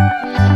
Música